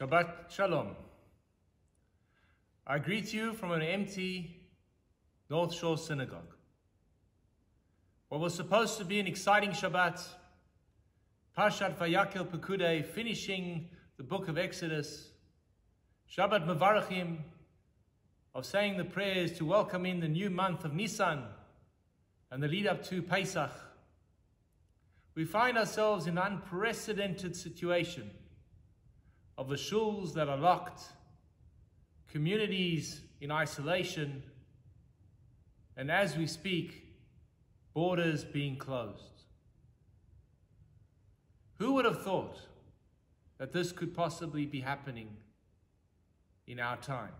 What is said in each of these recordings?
Shabbat Shalom. I greet you from an empty North Shore synagogue. What was supposed to be an exciting Shabbat, Parshat Vayakhel Pekudei, finishing the book of Exodus, Shabbat Mevarachim, of saying the prayers to welcome in the new month of Nisan and the lead up to Pesach, we find ourselves in an unprecedented situation of the shuls that are locked, communities in isolation, and as we speak, borders being closed. Who would have thought that this could possibly be happening in our time?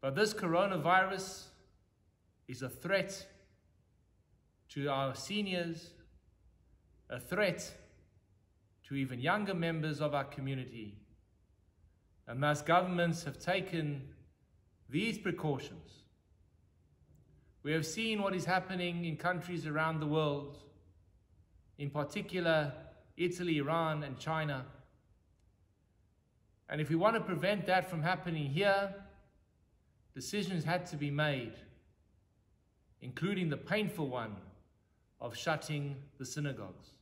But this coronavirus is a threat to our seniors, a threat to even younger members of our community. And thus, governments have taken these precautions. We have seen what is happening in countries around the world, in particular Italy, Iran, and China. And if we want to prevent that from happening here, decisions had to be made, including the painful one of shutting the synagogues.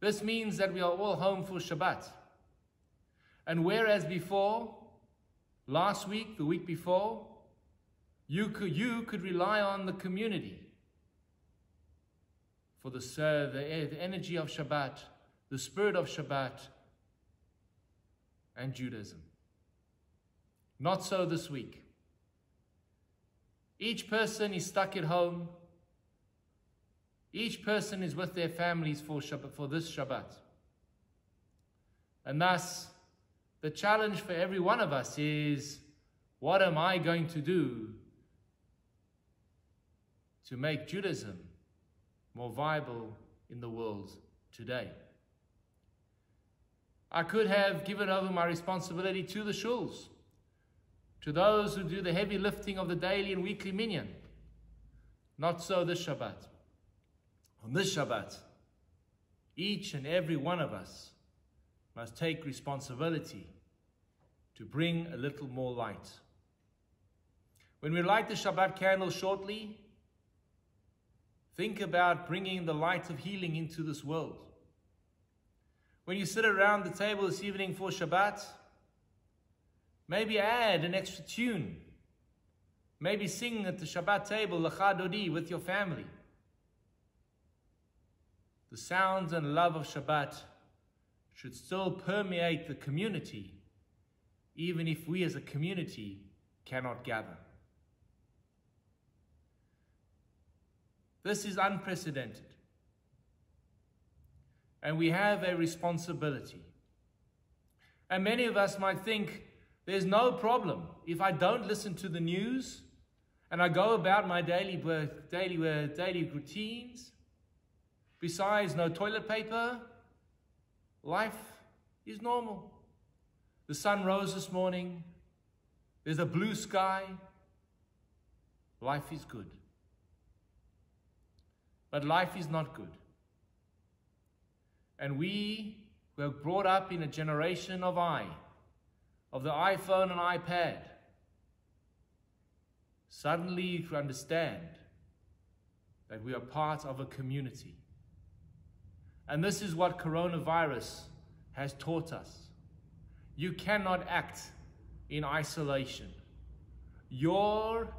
This means that we are all home for Shabbat. And whereas before, last week, the week before, you could, you could rely on the community for the, uh, the, the energy of Shabbat, the spirit of Shabbat, and Judaism. Not so this week. Each person is stuck at home each person is with their families for, Shabbat, for this Shabbat. And thus, the challenge for every one of us is what am I going to do to make Judaism more viable in the world today? I could have given over my responsibility to the shuls, to those who do the heavy lifting of the daily and weekly minyan. Not so this Shabbat. On this Shabbat, each and every one of us must take responsibility to bring a little more light. When we light the Shabbat candle shortly, think about bringing the light of healing into this world. When you sit around the table this evening for Shabbat, maybe add an extra tune. Maybe sing at the Shabbat table, Lecha Dodi, with your family. The sounds and love of Shabbat should still permeate the community, even if we as a community cannot gather. This is unprecedented. And we have a responsibility. And many of us might think there's no problem if I don't listen to the news and I go about my daily, daily, uh, daily routines Besides, no toilet paper. Life is normal. The sun rose this morning. There's a blue sky. Life is good. But life is not good. And we were brought up in a generation of I, of the iPhone and iPad, suddenly to understand that we are part of a community. And this is what coronavirus has taught us. You cannot act in isolation. Your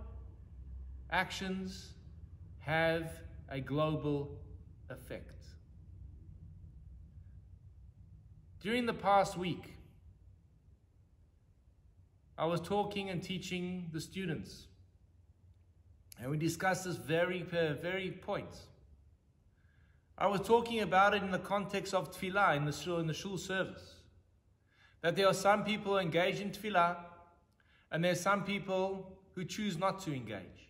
actions have a global effect. During the past week, I was talking and teaching the students, and we discussed this very, very point. I was talking about it in the context of tefillah in the shul, in the shul service. That there are some people engaged in tefillah, and there are some people who choose not to engage.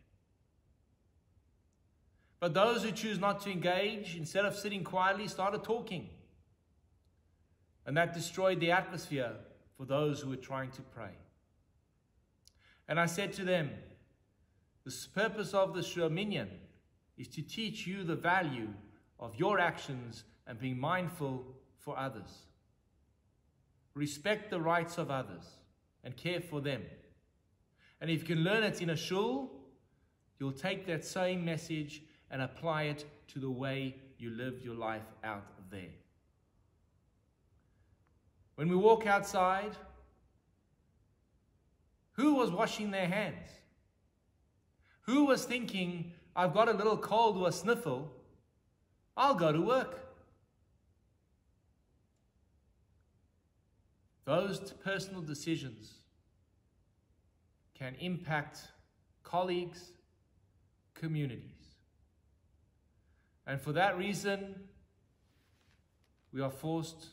But those who choose not to engage, instead of sitting quietly, started talking. And that destroyed the atmosphere for those who were trying to pray. And I said to them, the purpose of the minyan is to teach you the value of your actions and being mindful for others. respect the rights of others, and care for them. And if you can learn it in a shul, you'll take that same message and apply it to the way you live your life out there. When we walk outside, who was washing their hands? Who was thinking, I've got a little cold or a sniffle, I'll go to work? Those personal decisions can impact colleagues, communities. And for that reason, we are forced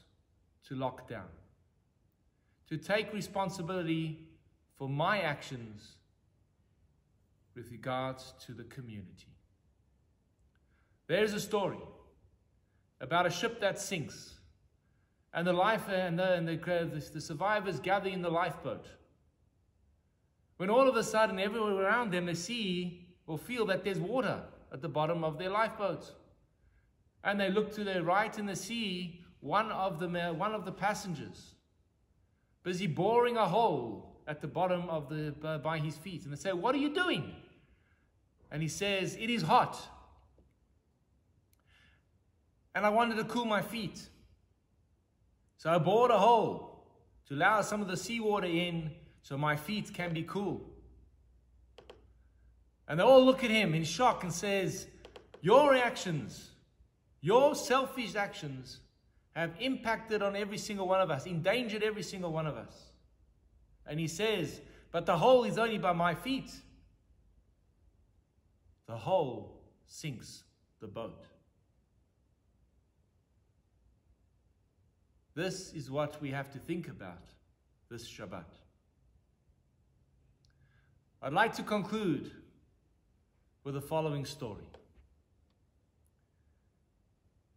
to lock down, to take responsibility for my actions with regards to the community. There is a story about a ship that sinks, and the life and the, and the, the survivors gather in the lifeboat. When all of a sudden, everywhere around them, they see or feel that there's water at the bottom of their lifeboat. And they look to their right in the sea, one of the, one of the passengers, busy boring a hole at the bottom of the, by his feet. And they say, What are you doing? And he says, It is hot. And I wanted to cool my feet. So I bored a hole to allow some of the seawater in so my feet can be cool. And they all look at him in shock and says, Your actions, your selfish actions have impacted on every single one of us, endangered every single one of us. And he says, But the hole is only by my feet. The hole sinks the boat. This is what we have to think about this Shabbat. I'd like to conclude with the following story.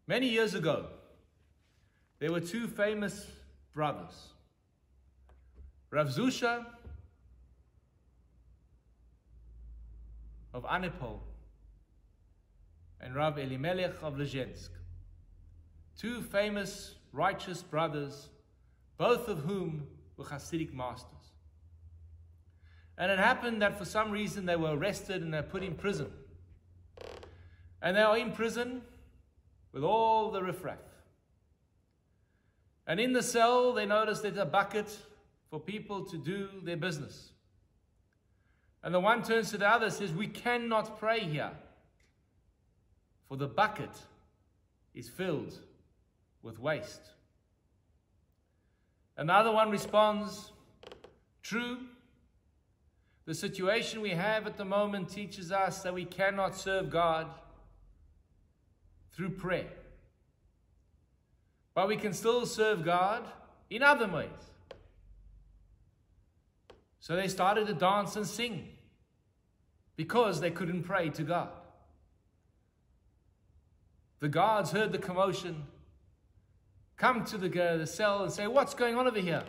Many years ago, there were two famous brothers, Rav Zusha of Anipol and Rav Elimelech of Lezhensk. Two famous righteous brothers, both of whom were Hasidic masters. And it happened that for some reason they were arrested and they were put in prison. And they are in prison with all the riffraff. And in the cell, they notice there's a bucket for people to do their business. And the one turns to the other and says, We cannot pray here, for the bucket is filled with waste. Another one responds, True, the situation we have at the moment teaches us that we cannot serve God through prayer. But we can still serve God in other ways. So they started to dance and sing because they couldn't pray to God. The guards heard the commotion, come to the, uh, the cell and say, What's going on over here?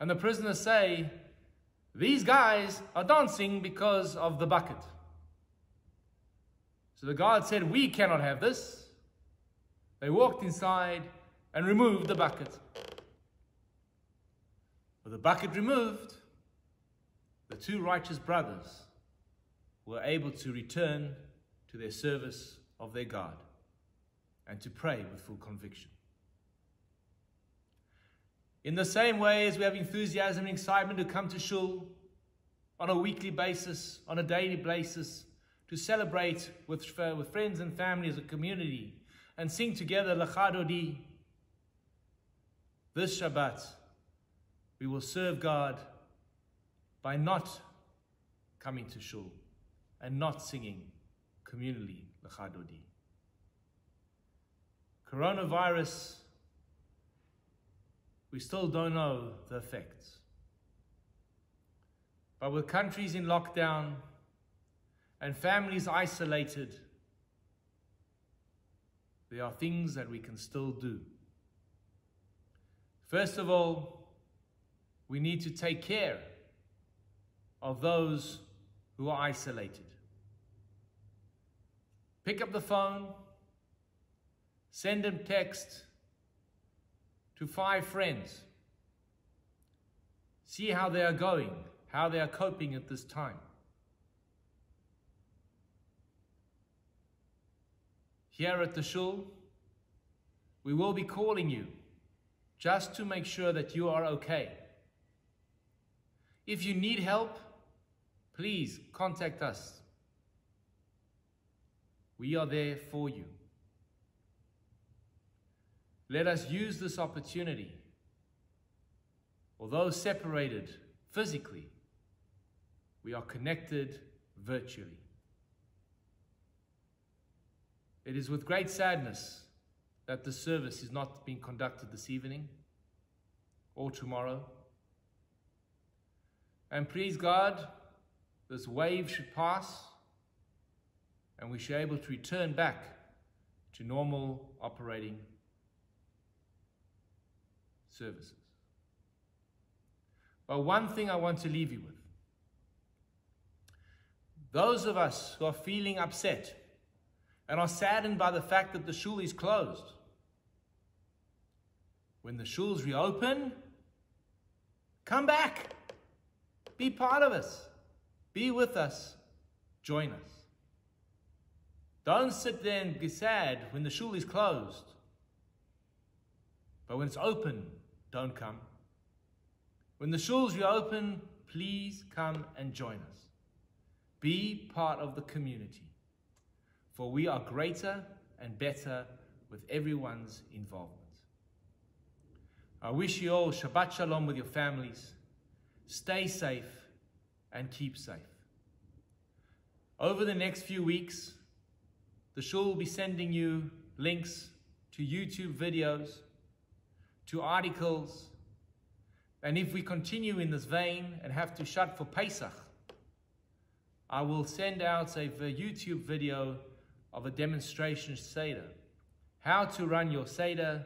And the prisoners say, these guys are dancing because of the bucket. So the guard said, We cannot have this. They walked inside and removed the bucket. With the bucket removed, the two righteous brothers were able to return to their service of their God and to pray with full conviction. In the same way as we have enthusiasm and excitement to come to shul on a weekly basis, on a daily basis, to celebrate with, uh, with friends and family as a community and sing together Lecha Dodi. This Shabbat, we will serve God by not coming to shul and not singing communally Lecha Dodi. Coronavirus we still don't know the effects. But with countries in lockdown and families isolated, there are things that we can still do. First of all, we need to take care of those who are isolated. Pick up the phone, send them text, to five friends See how they are going, how they are coping at this time. Here at the shul, we will be calling you just to make sure that you are okay. If you need help, please contact us. We are there for you. Let us use this opportunity. Although separated physically, we are connected virtually. It is with great sadness that the service is not being conducted this evening or tomorrow. And please God, this wave should pass and we should be able to return back to normal operating services. But one thing I want to leave you with those of us who are feeling upset and are saddened by the fact that the shul is closed, when the shuls reopen, come back. Be part of us. Be with us. Join us. Don't sit there and be sad when the shul is closed. But when it's open, don't come. When the shuls reopen, please come and join us. Be part of the community, for we are greater and better with everyone's involvement. I wish you all Shabbat Shalom with your families. Stay safe and keep safe. Over the next few weeks, the shul will be sending you links to YouTube videos, to articles, and if we continue in this vein and have to shut for Pesach, I will send out a YouTube video of a demonstration Seder. How to run your Seder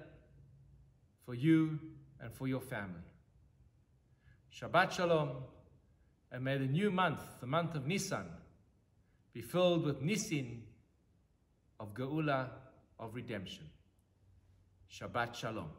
for you and for your family. Shabbat Shalom, and may the new month, the month of Nisan, be filled with Nissim of Geula, of redemption. Shabbat Shalom.